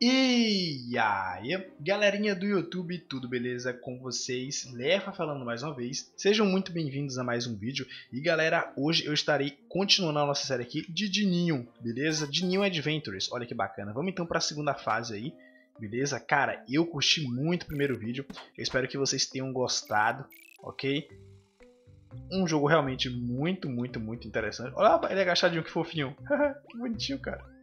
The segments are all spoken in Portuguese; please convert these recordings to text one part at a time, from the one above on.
E aí, galerinha do YouTube, tudo beleza com vocês? Lefa falando mais uma vez. Sejam muito bem-vindos a mais um vídeo. E galera, hoje eu estarei continuando a nossa série aqui de Dininho, beleza? Dininho Adventures, olha que bacana. Vamos então para a segunda fase aí, beleza? Cara, eu curti muito o primeiro vídeo. Eu espero que vocês tenham gostado, ok? Um jogo realmente muito, muito, muito interessante. Olha ele agachadinho, que fofinho. que bonitinho, cara.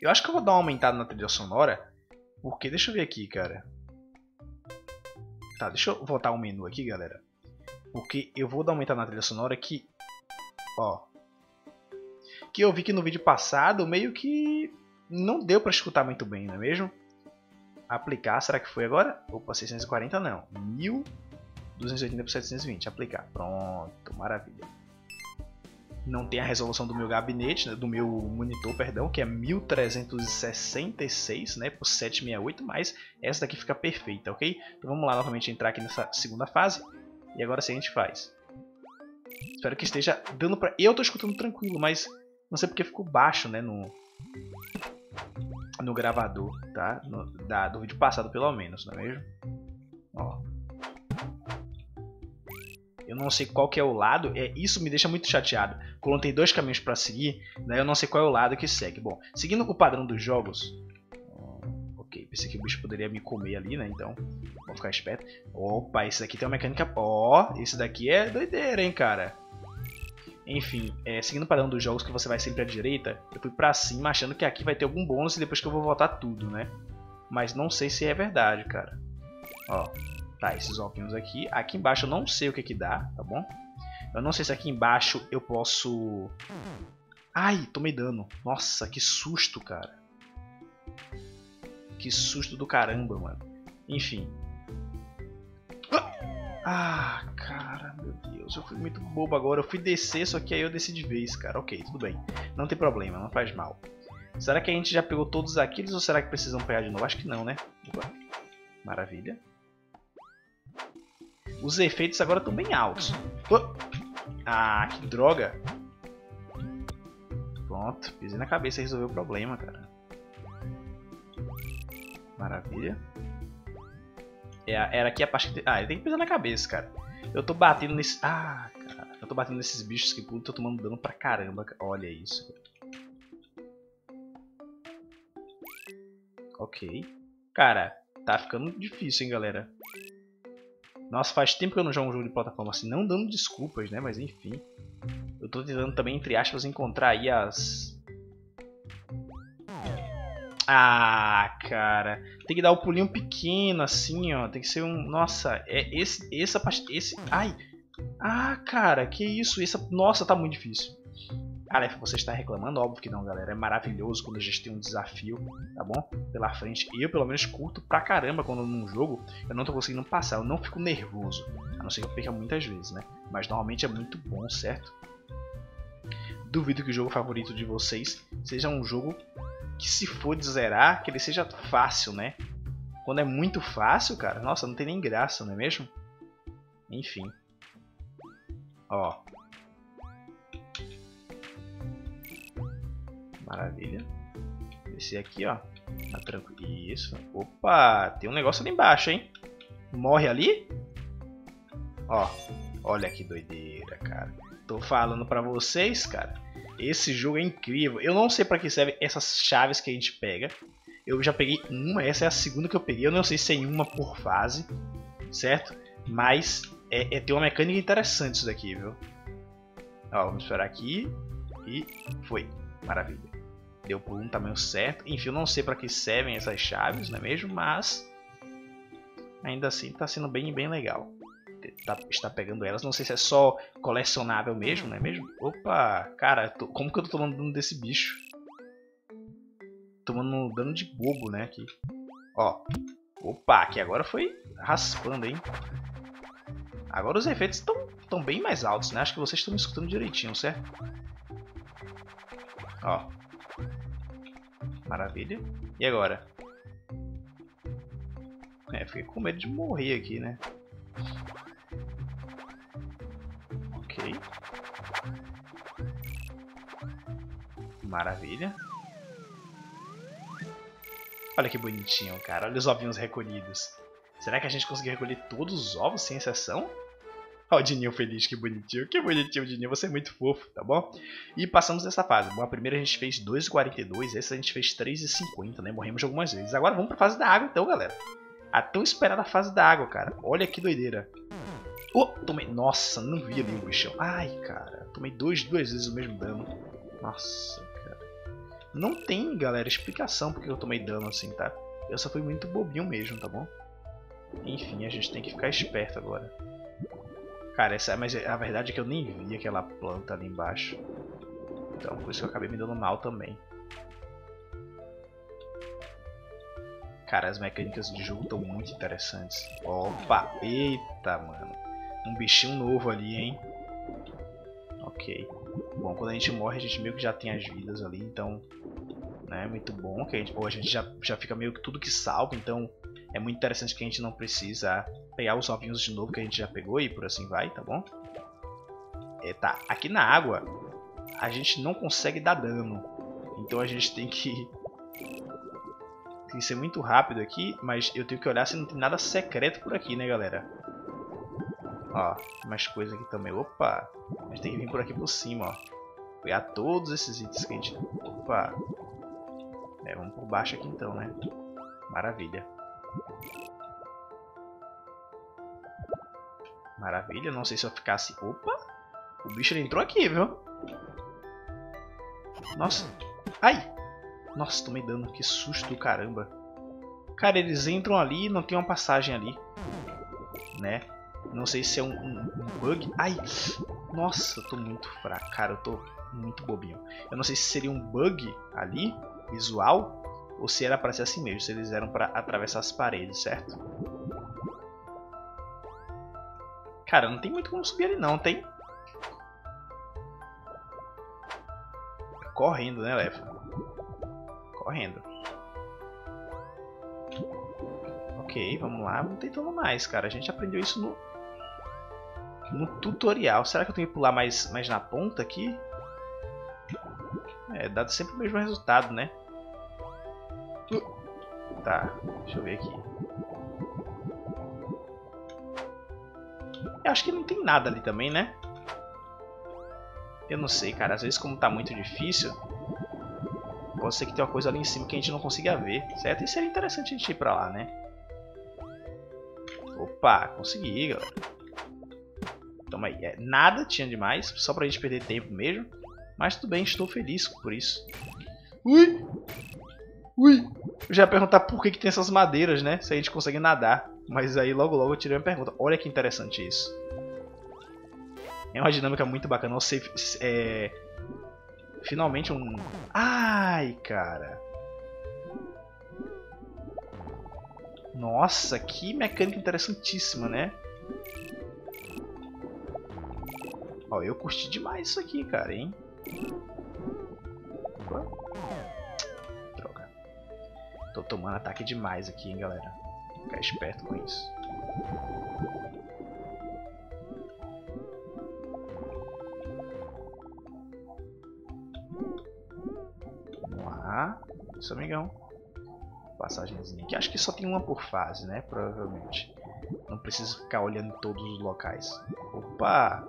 Eu acho que eu vou dar uma aumentada na trilha sonora. Porque, deixa eu ver aqui, cara. Tá, deixa eu voltar o menu aqui, galera. Porque eu vou dar uma aumentada na trilha sonora que... Ó. Que eu vi que no vídeo passado meio que não deu pra escutar muito bem, não é mesmo? Aplicar, será que foi agora? Opa, 640 não. 1280 por 720, aplicar. Pronto, maravilha não tem a resolução do meu gabinete, né, do meu monitor, perdão, que é 1366, né, por 768, mas essa daqui fica perfeita, ok? Então vamos lá novamente entrar aqui nessa segunda fase e agora sim a gente faz. Espero que esteja dando pra... Eu tô escutando tranquilo, mas não sei porque ficou baixo, né, no no gravador, tá? No, da, do vídeo passado pelo menos, não é mesmo? Eu não sei qual que é o lado, é isso me deixa muito chateado quando tem dois caminhos para seguir, né, eu não sei qual é o lado que segue. Bom, seguindo o padrão dos jogos, ok, pensei que o bicho poderia me comer ali, né, então vou ficar esperto. Opa, esse daqui tem uma mecânica, ó, oh, esse daqui é doideira, hein, cara. Enfim, é, seguindo o padrão dos jogos que você vai sempre à direita, eu fui pra cima achando que aqui vai ter algum bônus e depois que eu vou voltar tudo, né? Mas não sei se é verdade, cara. Ó, tá, esses ovinhos aqui. Aqui embaixo eu não sei o que que dá, tá bom? Eu não sei se aqui embaixo eu posso... Ai, tomei dano. Nossa, que susto, cara. Que susto do caramba, mano. Enfim. Ah, cara, meu Deus. Eu fui muito bobo agora. Eu fui descer, só que aí eu desci de vez, cara. Ok, tudo bem. Não tem problema, não faz mal. Será que a gente já pegou todos aqueles ou será que precisam pegar de novo? Acho que não, né? Maravilha. Os efeitos agora estão bem altos. Ah, que droga. Pronto, pisei na cabeça e resolveu o problema, cara. Maravilha. É, era aqui a parte que... Ah, ele tem que pisar na cabeça, cara. Eu tô batendo nesse... Ah, cara. Eu tô batendo nesses bichos que pulam e tô tomando dano pra caramba. Olha isso. Ok. Cara, tá ficando difícil, hein, galera. Nossa, faz tempo que eu não jogo um jogo de plataforma assim, não dando desculpas, né? Mas enfim. Eu tô tentando também, entre aspas, encontrar aí as... Ah, cara. Tem que dar o um pulinho pequeno, assim, ó. Tem que ser um... Nossa, é esse... Essa parte... Esse... Ai. Ah, cara, que isso? Essa... Nossa, tá muito difícil. Aleph, você está reclamando? Óbvio que não, galera. É maravilhoso quando a gente tem um desafio, tá bom? Pela frente. Eu, pelo menos, curto pra caramba quando num jogo eu não tô conseguindo passar. Eu não fico nervoso. A não ser que eu perca muitas vezes, né? Mas normalmente é muito bom, certo? Duvido que o jogo favorito de vocês seja um jogo que se for de zerar, que ele seja fácil, né? Quando é muito fácil, cara, nossa, não tem nem graça, não é mesmo? Enfim. Ó, Maravilha. Esse aqui, ó. Tá tranquilo. Isso. Opa, tem um negócio ali embaixo, hein? Morre ali? Ó, olha que doideira, cara. Tô falando pra vocês, cara. Esse jogo é incrível. Eu não sei pra que servem essas chaves que a gente pega. Eu já peguei uma, essa é a segunda que eu peguei. Eu não sei se é uma por fase, certo? Mas é, é tem uma mecânica interessante isso daqui, viu? Ó, vamos esperar aqui. E foi. Maravilha deu por um tamanho certo. Enfim, eu não sei para que servem essas chaves, não é mesmo? Mas ainda assim está sendo bem, bem legal. Tá, está pegando elas. Não sei se é só colecionável mesmo, não é mesmo? Opa, cara, tô, como que eu tô tomando dano desse bicho? Tomando dano de bobo, né? Aqui. Ó. Opa, aqui agora foi raspando, hein? Agora os efeitos estão bem mais altos, né? Acho que vocês estão me escutando direitinho, certo? Ó. Maravilha. E agora? É, fiquei com medo de morrer aqui, né? Ok. Maravilha. Olha que bonitinho, cara. Olha os ovinhos recolhidos. Será que a gente conseguiu recolher todos os ovos sem exceção? Olha o Dininho feliz, que bonitinho. Que bonitinho, Dininho. Você é muito fofo, tá bom? E passamos dessa fase. Bom, a primeira a gente fez 2,42. Essa a gente fez 3,50, né? Morremos algumas vezes. Agora vamos pra fase da água, então, galera. A tão esperada fase da água, cara. Olha que doideira. Oh, tomei... Nossa, não vi ali o bichão. Ai, cara. Tomei dois, duas vezes o mesmo dano. Nossa, cara. Não tem, galera, explicação porque eu tomei dano assim, tá? Eu só fui muito bobinho mesmo, tá bom? Enfim, a gente tem que ficar esperto agora. Cara, essa, mas a verdade é que eu nem vi aquela planta ali embaixo. Então, por isso que eu acabei me dando mal também. Cara, as mecânicas de jogo estão muito interessantes. Opa, eita, mano. Um bichinho novo ali, hein? Ok. Bom, quando a gente morre, a gente meio que já tem as vidas ali, então... Né, muito bom. Que a gente, ou a gente já, já fica meio que tudo que salva, então... É muito interessante que a gente não precisa pegar os ovinhos de novo que a gente já pegou e por assim vai, tá bom? É, tá, aqui na água, a gente não consegue dar dano. Então a gente tem que tem que ser muito rápido aqui, mas eu tenho que olhar se não tem nada secreto por aqui, né, galera? Ó, mais coisa aqui também. Opa! A gente tem que vir por aqui por cima, ó. Pegar todos esses itens que a gente... Opa! É, vamos por baixo aqui então, né? Maravilha. Maravilha, não sei se eu ficasse... Opa! O bicho entrou aqui, viu? Nossa! Ai! Nossa, tomei dano. Que susto do caramba. Cara, eles entram ali e não tem uma passagem ali. Né? Não sei se é um, um, um bug. Ai! Nossa, eu tô muito fraco. Cara, eu tô muito bobinho. Eu não sei se seria um bug ali, visual, ou se era para ser assim mesmo. Se eles eram para atravessar as paredes, certo? Cara, não tem muito como subir ali não, tem? Correndo, né, Leva? correndo. Ok, vamos lá, vamos tentando mais, cara. A gente aprendeu isso no, no tutorial. Será que eu tenho que pular mais, mais na ponta aqui? É, dá sempre o mesmo resultado, né? Tá, deixa eu ver aqui. Eu acho que não tem nada ali também, né? Eu não sei, cara. Às vezes, como tá muito difícil, Pode ser que tenha uma coisa ali em cima que a gente não consiga ver, certo? E seria interessante a gente ir pra lá, né? Opa, consegui, galera. Toma aí. É, nada tinha demais, só pra gente perder tempo mesmo. Mas tudo bem, estou feliz por isso. Ui! Ui! Eu já ia perguntar por que, que tem essas madeiras, né? Se a gente consegue nadar. Mas aí logo logo eu tirei uma pergunta. Olha que interessante isso. É uma dinâmica muito bacana. Você é, Finalmente um... Ai, cara. Nossa, que mecânica interessantíssima, né? Ó, eu curti demais isso aqui, cara, hein? Opa. Tô tomando ataque demais aqui, hein, galera. Ficar esperto com isso. Isso, amigão. Passagenzinha aqui. Acho que só tem uma por fase, né? Provavelmente. Não preciso ficar olhando todos os locais. Opa!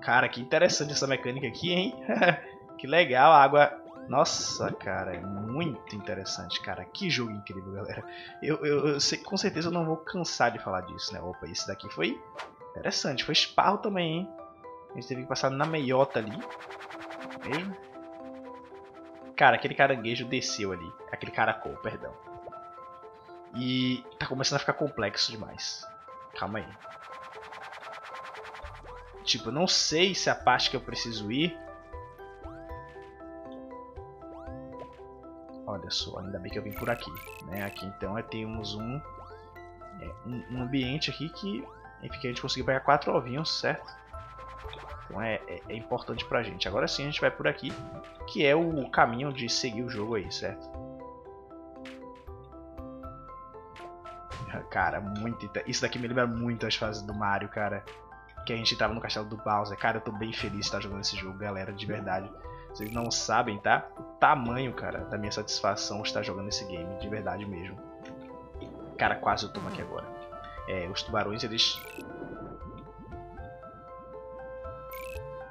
Cara, que interessante essa mecânica aqui, hein? que legal, a água... Nossa, cara, é muito interessante, cara. Que jogo incrível, galera. Eu, eu, eu sei, com certeza eu não vou cansar de falar disso, né? Opa, esse daqui foi interessante. Foi esparro também, hein? A gente teve que passar na meiota ali. Mesmo. Cara, aquele caranguejo desceu ali. Aquele caracol, perdão. E tá começando a ficar complexo demais. Calma aí. Tipo, não sei se a parte que eu preciso ir... Só, ainda bem que eu vim por aqui. Né? Aqui então é, temos um, é, um, um ambiente aqui que, enfim, que a gente conseguiu pegar quatro ovinhos, certo? Então é, é, é, importante pra gente. Agora sim a gente vai por aqui, que é o caminho de seguir o jogo aí, certo? Cara, muito. Isso daqui me lembra muito as fases do Mario, cara. Que a gente tava no castelo do Bowser. Cara, eu tô bem feliz de estar jogando esse jogo, galera, de verdade. Vocês não sabem, tá? Tamanho, cara, da minha satisfação estar jogando esse game, de verdade mesmo. Cara, quase eu tomo aqui agora. É, os tubarões, eles...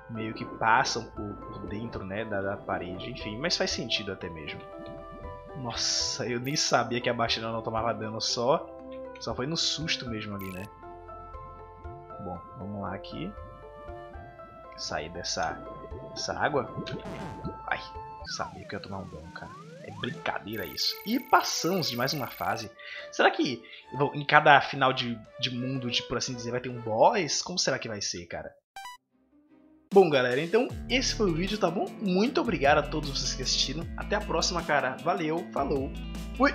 Meio que passam por, por dentro, né, da, da parede, enfim, mas faz sentido até mesmo. Nossa, eu nem sabia que a baixina não tomava dano só. Só foi no susto mesmo ali, né? Bom, vamos lá aqui. Sair dessa, dessa água. Sabia que eu ia tomar um dano, cara. É brincadeira isso. E passamos de mais uma fase. Será que em cada final de, de mundo, de, por assim dizer, vai ter um boss? Como será que vai ser, cara? Bom, galera, então esse foi o vídeo, tá bom? Muito obrigado a todos vocês que assistiram. Até a próxima, cara. Valeu, falou, fui!